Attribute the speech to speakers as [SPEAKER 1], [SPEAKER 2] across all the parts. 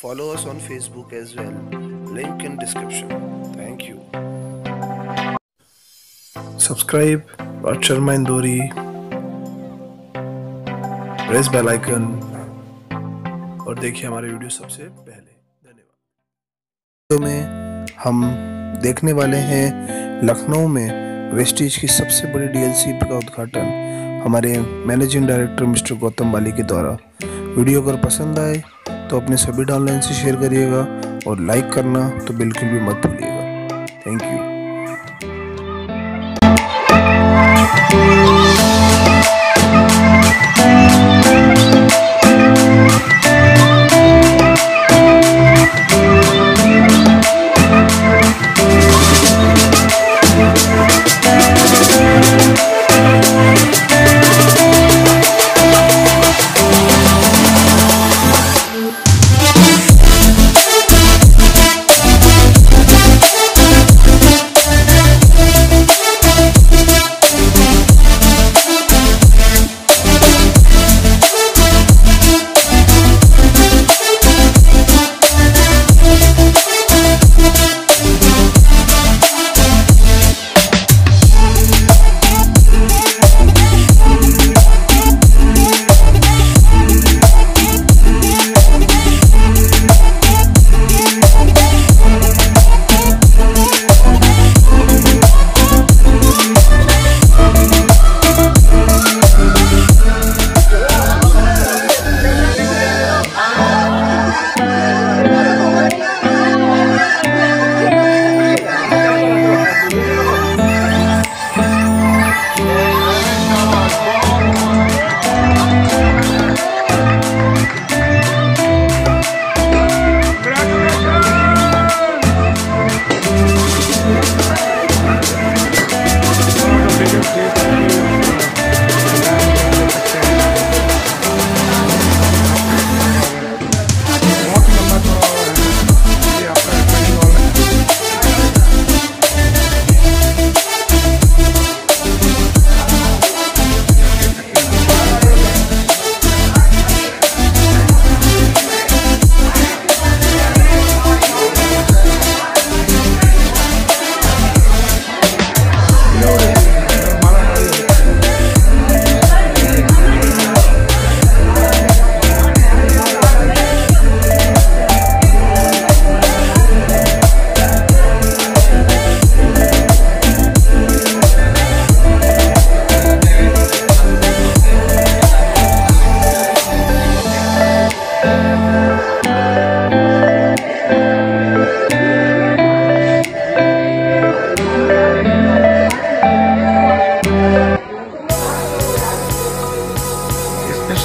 [SPEAKER 1] Follow us on Facebook as well. Link in description. Thank you. Subscribe Raj Sharma Indori. Press bell icon और देखिए हमारे video सबसे पहले धन्यवाद video में हम देखने वाले हैं लखनऊ में वेस्टीज की सबसे बड़ी डीएलसी का उद्घाटन हमारे managing director mister Gautam Bali के द्वारा वीडियो अगर पसंद आए तो अपने सभी डाउनलाइन से शेयर करिएगा और लाइक करना तो बिल्कुल भी मत भूलिएगा। थैंक यू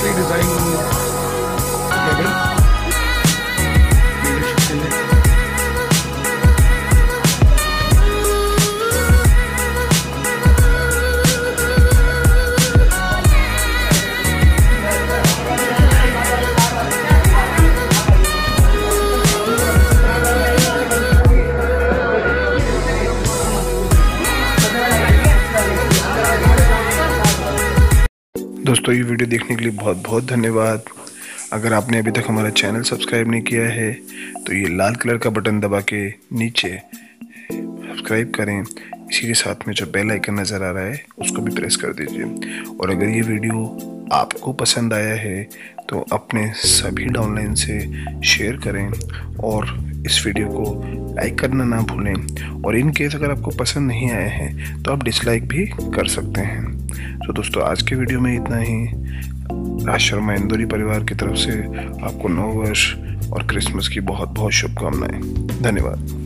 [SPEAKER 2] eles
[SPEAKER 1] दोस्तों, ये वीडियो देखने के लिए बहुत बहुत धन्यवाद। अगर आपने अभी तक हमारा चैनल सब्सक्राइब नहीं किया है तो ये लाल कलर का बटन दबा के नीचे सब्सक्राइब करें। इसी के साथ में जो बेल आइकन नज़र आ रहा है, उसको भी प्रेस कर दीजिए। और अगर ये वीडियो आपको पसंद आया है तो अपने सभी डाउनलाइन से शेयर करें और इस वीडियो को लाइक करना ना भूलें। और इन केस अगर आपको पसंद नहीं आए हैं तो आप डिसलाइक भी कर सकते हैं। तो दोस्तों, आज के वीडियो में इतना ही। राज शर्मा, इंदौरी परिवार की तरफ़ से आपको नव वर्ष और क्रिसमस की बहुत बहुत शुभकामनाएँ। धन्यवाद।